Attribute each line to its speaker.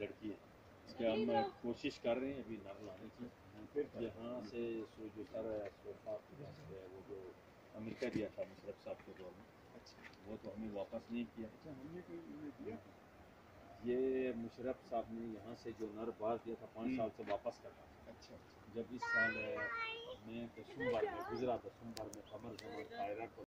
Speaker 1: लड़की हम कोशिश कर रहे हैं अभी नर लाने की। यहाँ से जो सर सोफा अमेरिका दिया था मुशरफ साहब के दौर में। वो तो हमें वापस नहीं किया। ये मुशरफ साहब ने यहाँ से जो नर बार दिया था पाँच साल से वापस करना
Speaker 2: अच्छा
Speaker 1: जब इस साल है, मैं दसुम्बर में गुजरा दसुम्बर में कमर जमान कायरा को